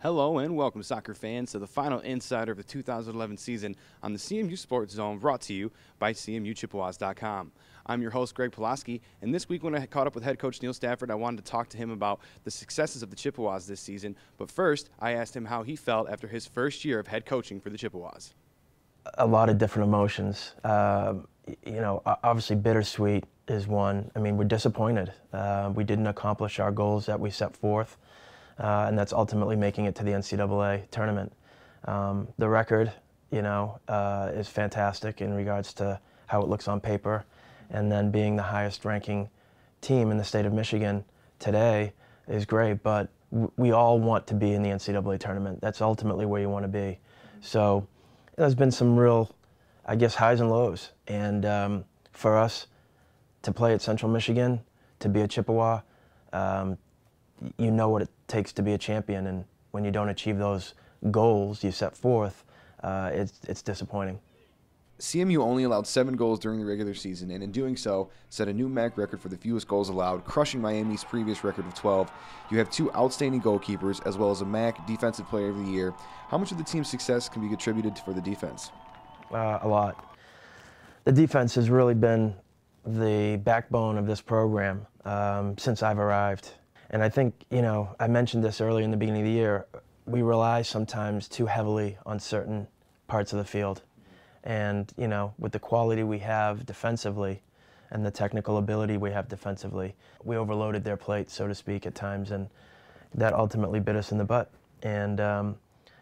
Hello and welcome, soccer fans, to the final insider of the 2011 season on the CMU Sports Zone, brought to you by CMUChippewas.com. I'm your host, Greg Palawski, and this week when I caught up with head coach Neil Stafford, I wanted to talk to him about the successes of the Chippewas this season. But first, I asked him how he felt after his first year of head coaching for the Chippewas. A lot of different emotions. Uh, you know, obviously bittersweet is one. I mean, we're disappointed. Uh, we didn't accomplish our goals that we set forth uh, and that's ultimately making it to the NCAA tournament. Um, the record, you know, uh, is fantastic in regards to how it looks on paper, and then being the highest ranking team in the state of Michigan today is great, but we all want to be in the NCAA tournament. That's ultimately where you want to be. So there's been some real, I guess, highs and lows. And um, for us to play at Central Michigan, to be a Chippewa, um, you know what it takes to be a champion, and when you don't achieve those goals you set forth, uh, it's, it's disappointing. CMU only allowed seven goals during the regular season, and in doing so, set a new MAC record for the fewest goals allowed, crushing Miami's previous record of 12. You have two outstanding goalkeepers, as well as a MAC Defensive Player of the Year. How much of the team's success can be attributed for the defense? Uh, a lot. The defense has really been the backbone of this program um, since I've arrived. And I think, you know, I mentioned this earlier in the beginning of the year, we rely sometimes too heavily on certain parts of the field. And, you know, with the quality we have defensively and the technical ability we have defensively, we overloaded their plate, so to speak, at times, and that ultimately bit us in the butt. And, um,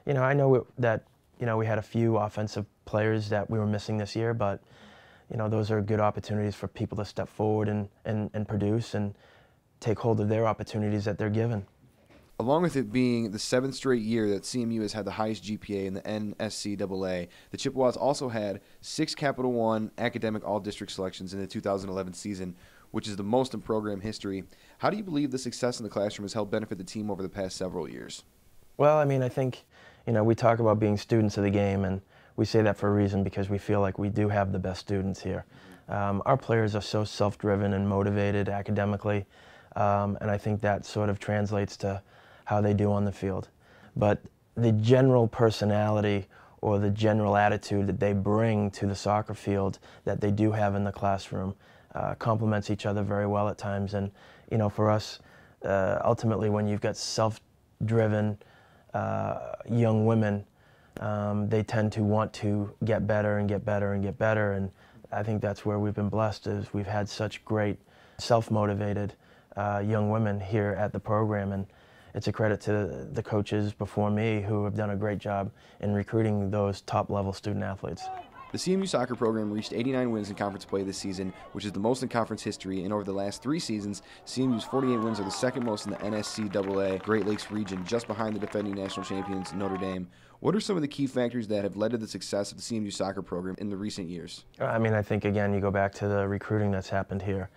you know, I know that, you know, we had a few offensive players that we were missing this year, but, you know, those are good opportunities for people to step forward and, and, and produce. And, take hold of their opportunities that they're given. Along with it being the seventh straight year that CMU has had the highest GPA in the NSCAA, the Chippewas also had six Capital One academic all district selections in the 2011 season, which is the most in program history. How do you believe the success in the classroom has helped benefit the team over the past several years? Well, I mean, I think, you know, we talk about being students of the game, and we say that for a reason because we feel like we do have the best students here. Um, our players are so self driven and motivated academically. Um, and I think that sort of translates to how they do on the field. But the general personality or the general attitude that they bring to the soccer field that they do have in the classroom uh, complements each other very well at times. And, you know, for us, uh, ultimately, when you've got self driven uh, young women, um, they tend to want to get better and get better and get better. And I think that's where we've been blessed is we've had such great self motivated uh, young women here at the program. And it's a credit to the coaches before me who have done a great job in recruiting those top level student athletes. The CMU soccer program reached 89 wins in conference play this season, which is the most in conference history. And over the last three seasons, CMU's 48 wins are the second most in the NSCAA Great Lakes region, just behind the defending national champions Notre Dame. What are some of the key factors that have led to the success of the CMU soccer program in the recent years? I mean, I think again, you go back to the recruiting that's happened here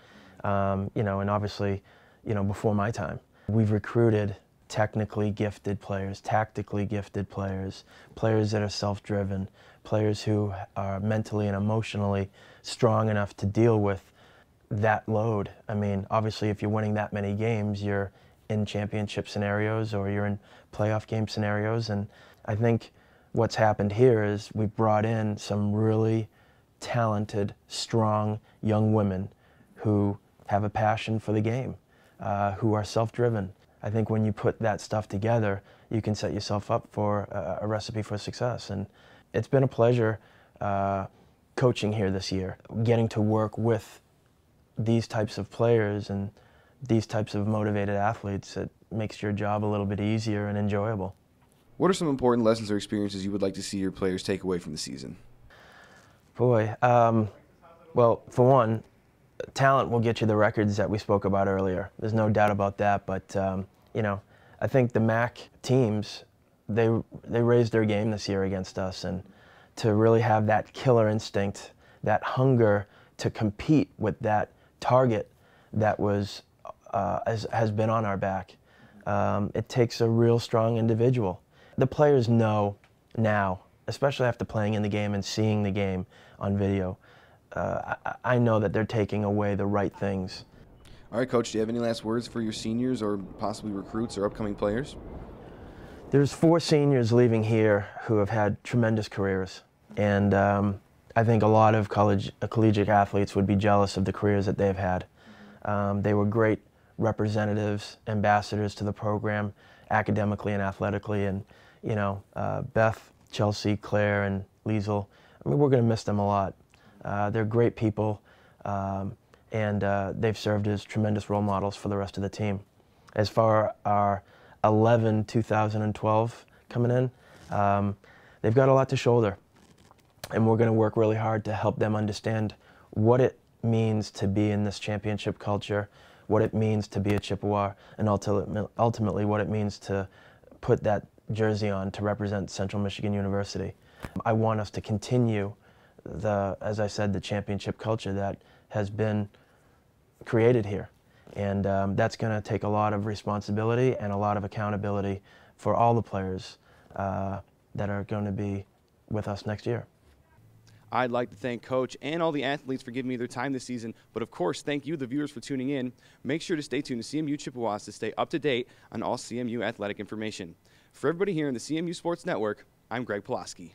um, you know, and obviously, you know, before my time. We've recruited technically gifted players, tactically gifted players, players that are self-driven, players who are mentally and emotionally strong enough to deal with that load. I mean, obviously, if you're winning that many games, you're in championship scenarios or you're in playoff game scenarios. And I think what's happened here is we've brought in some really talented, strong young women who have a passion for the game, uh, who are self-driven. I think when you put that stuff together, you can set yourself up for a, a recipe for success. And it's been a pleasure uh, coaching here this year, getting to work with these types of players and these types of motivated athletes. It makes your job a little bit easier and enjoyable. What are some important lessons or experiences you would like to see your players take away from the season? Boy, um, well, for one, talent will get you the records that we spoke about earlier. There's no doubt about that. But um, you know, I think the MAC teams they they raised their game this year against us, and to really have that killer instinct, that hunger to compete with that target that was uh, has, has been on our back. Um, it takes a real strong individual. The players know now, especially after playing in the game and seeing the game on video, uh, I, I know that they're taking away the right things. All right, Coach, do you have any last words for your seniors or possibly recruits or upcoming players? There's four seniors leaving here who have had tremendous careers, and um, I think a lot of college uh, collegiate athletes would be jealous of the careers that they've had. Um, they were great representatives, ambassadors to the program, academically and athletically, and you know, uh, Beth, Chelsea, Claire, and Liesel. I mean, we're going to miss them a lot. Uh, they're great people, um, and uh, they've served as tremendous role models for the rest of the team. As far our 11 2012 coming in, um, they've got a lot to shoulder, and we're going to work really hard to help them understand what it means to be in this championship culture, what it means to be a Chippewa, and ultimately what it means to put that jersey on to represent Central Michigan University. I want us to continue the, as I said, the championship culture that has been created here. And um, that's going to take a lot of responsibility and a lot of accountability for all the players uh, that are going to be with us next year. I'd like to thank Coach and all the athletes for giving me their time this season, but of course, thank you, the viewers, for tuning in. Make sure to stay tuned to CMU Chippewas to stay up to date on all CMU athletic information. For everybody here in the CMU Sports Network, I'm Greg Palawski.